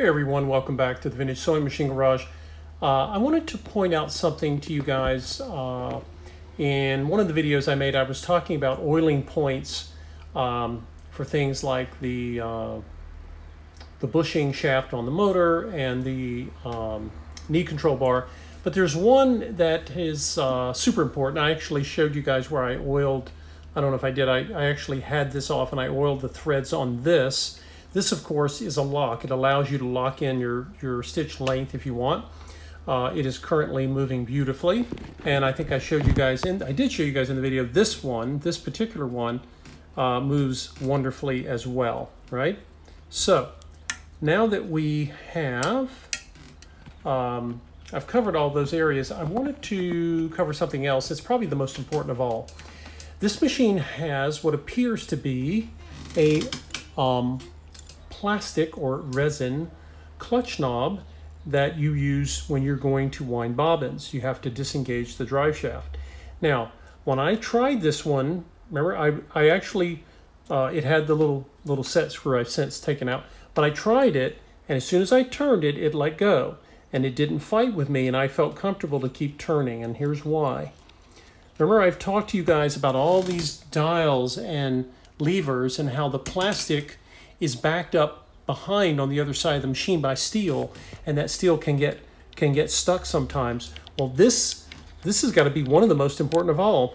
Hey everyone, welcome back to the Vintage Sewing Machine Garage. Uh, I wanted to point out something to you guys. Uh, in one of the videos I made, I was talking about oiling points um, for things like the uh, the bushing shaft on the motor and the um, knee control bar. But there's one that is uh, super important. I actually showed you guys where I oiled, I don't know if I did, I, I actually had this off and I oiled the threads on this this, of course, is a lock. It allows you to lock in your, your stitch length if you want. Uh, it is currently moving beautifully. And I think I showed you guys, in I did show you guys in the video, this one, this particular one, uh, moves wonderfully as well, right? So, now that we have, um, I've covered all those areas, I wanted to cover something else. It's probably the most important of all. This machine has what appears to be a um, plastic or resin clutch knob that you use when you're going to wind bobbins. You have to disengage the drive shaft. Now, when I tried this one, remember I, I actually, uh, it had the little, little set screw I've since taken out, but I tried it and as soon as I turned it, it let go and it didn't fight with me and I felt comfortable to keep turning and here's why. Remember I've talked to you guys about all these dials and levers and how the plastic is backed up behind on the other side of the machine by steel, and that steel can get can get stuck sometimes. Well, this this has got to be one of the most important of all.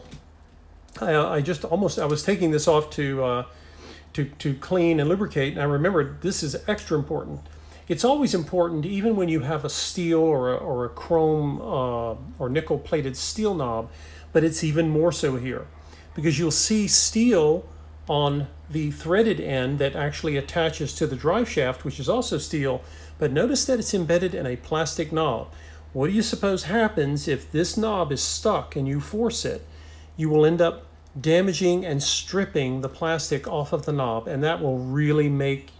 I, I just almost I was taking this off to uh, to to clean and lubricate, and I remembered this is extra important. It's always important, even when you have a steel or a, or a chrome uh, or nickel plated steel knob, but it's even more so here because you'll see steel on the threaded end that actually attaches to the drive shaft, which is also steel, but notice that it's embedded in a plastic knob. What do you suppose happens if this knob is stuck and you force it? You will end up damaging and stripping the plastic off of the knob, and that will really make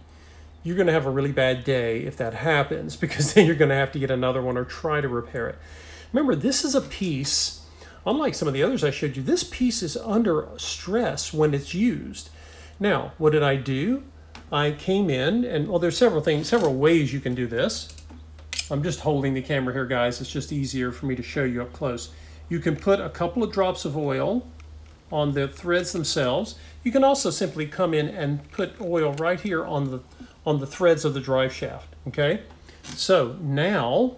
you're going to have a really bad day if that happens because then you're going to have to get another one or try to repair it. Remember, this is a piece Unlike some of the others I showed you, this piece is under stress when it's used. Now, what did I do? I came in and, well, there's several things, several ways you can do this. I'm just holding the camera here, guys. It's just easier for me to show you up close. You can put a couple of drops of oil on the threads themselves. You can also simply come in and put oil right here on the on the threads of the drive shaft, okay? So now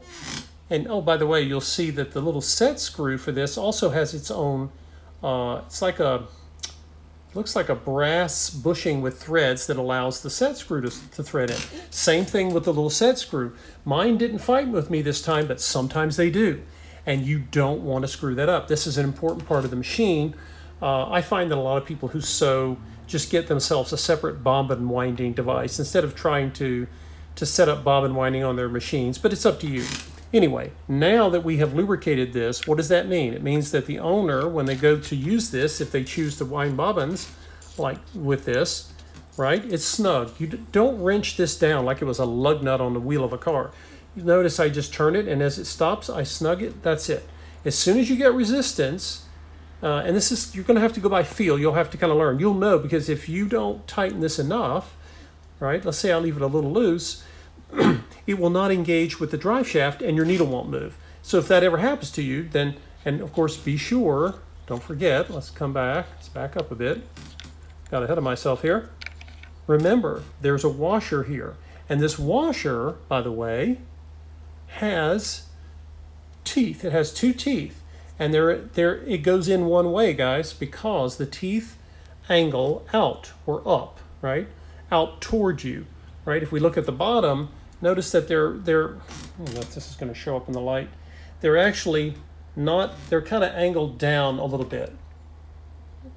and oh, by the way, you'll see that the little set screw for this also has its own, uh, it's like a, looks like a brass bushing with threads that allows the set screw to, to thread in. Same thing with the little set screw. Mine didn't fight with me this time, but sometimes they do. And you don't want to screw that up. This is an important part of the machine. Uh, I find that a lot of people who sew just get themselves a separate bobbin winding device instead of trying to, to set up bobbin winding on their machines, but it's up to you. Anyway, now that we have lubricated this, what does that mean? It means that the owner, when they go to use this, if they choose to wind bobbins, like with this, right, it's snug. You don't wrench this down like it was a lug nut on the wheel of a car. You notice I just turn it, and as it stops, I snug it. That's it. As soon as you get resistance, uh, and this is, you're going to have to go by feel. You'll have to kind of learn. You'll know because if you don't tighten this enough, right, let's say I leave it a little loose, it will not engage with the drive shaft and your needle won't move. So if that ever happens to you, then, and of course be sure, don't forget, let's come back, let's back up a bit. Got ahead of myself here. Remember, there's a washer here. And this washer, by the way, has teeth. It has two teeth. And there, there, it goes in one way, guys, because the teeth angle out or up, right? Out towards you, right? If we look at the bottom, notice that they're they're this is going to show up in the light. They're actually not they're kind of angled down a little bit.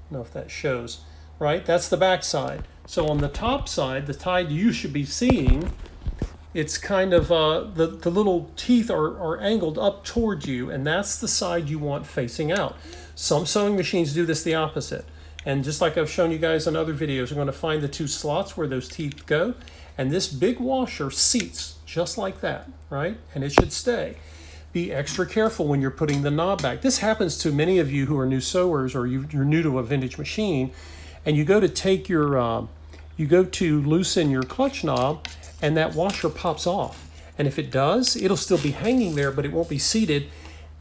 Know if that shows right? That's the back side. So on the top side the tide you should be seeing it's kind of uh, the, the little teeth are, are angled up towards you and that's the side you want facing out. Some sewing machines do this the opposite and just like I've shown you guys in other videos, you're going to find the two slots where those teeth go. And this big washer seats just like that, right? And it should stay. Be extra careful when you're putting the knob back. This happens to many of you who are new sewers or you, are new to a vintage machine. And you go to take your, uh, you go to loosen your clutch knob and that washer pops off. And if it does, it'll still be hanging there, but it won't be seated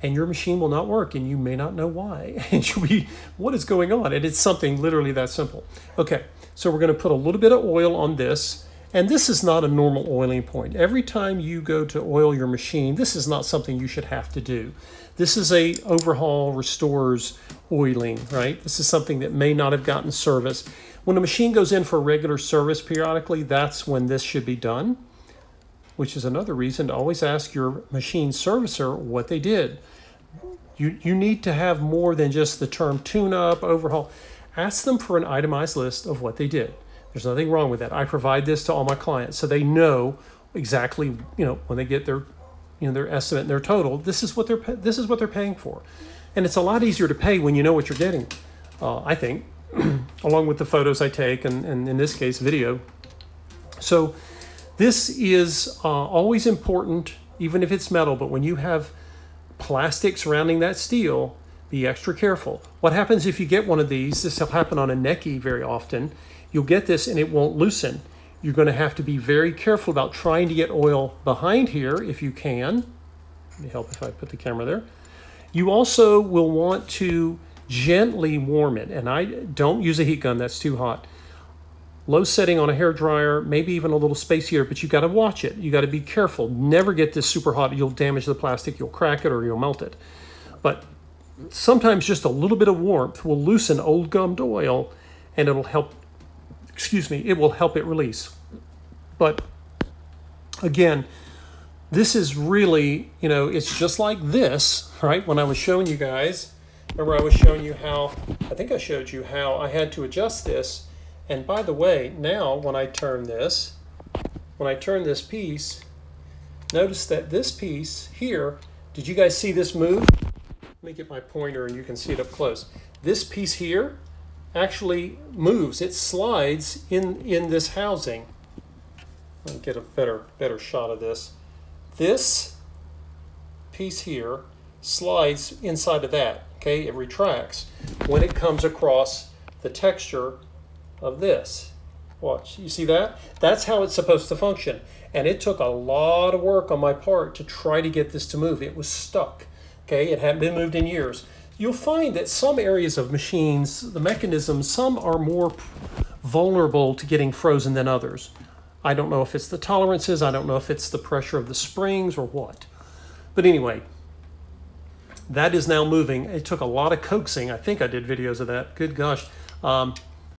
and your machine will not work and you may not know why. And you'll be, what is going on? And it's something literally that simple. Okay, so we're gonna put a little bit of oil on this and this is not a normal oiling point. Every time you go to oil your machine, this is not something you should have to do. This is a overhaul, restores oiling, right? This is something that may not have gotten service. When a machine goes in for regular service periodically, that's when this should be done, which is another reason to always ask your machine servicer what they did. You, you need to have more than just the term tune up, overhaul. Ask them for an itemized list of what they did. There's nothing wrong with that. I provide this to all my clients so they know exactly, you know, when they get their, you know, their estimate and their total, this is what they're this is what they're paying for, and it's a lot easier to pay when you know what you're getting. Uh, I think, along with the photos I take and, and in this case video. So, this is uh, always important, even if it's metal. But when you have plastic surrounding that steel, be extra careful. What happens if you get one of these? This will happen on a Necchi very often You'll get this and it won't loosen. You're going to have to be very careful about trying to get oil behind here if you can. Let me help if I put the camera there. You also will want to gently warm it. And I don't use a heat gun, that's too hot. Low setting on a hair dryer, maybe even a little space heater, but you got to watch it. You got to be careful. Never get this super hot. You'll damage the plastic, you'll crack it, or you'll melt it. But sometimes just a little bit of warmth will loosen old gummed oil and it'll help excuse me, it will help it release. But again, this is really, you know, it's just like this, right? When I was showing you guys, remember I was showing you how, I think I showed you how I had to adjust this. And by the way, now when I turn this, when I turn this piece, notice that this piece here, did you guys see this move? Let me get my pointer and you can see it up close. This piece here actually moves. It slides in, in this housing. Let me get a better, better shot of this. This piece here slides inside of that. Okay, it retracts when it comes across the texture of this. Watch, you see that? That's how it's supposed to function. And it took a lot of work on my part to try to get this to move. It was stuck. Okay, it hadn't been moved in years you'll find that some areas of machines, the mechanisms, some are more vulnerable to getting frozen than others. I don't know if it's the tolerances, I don't know if it's the pressure of the springs or what. But anyway, that is now moving. It took a lot of coaxing. I think I did videos of that. Good gosh. Um,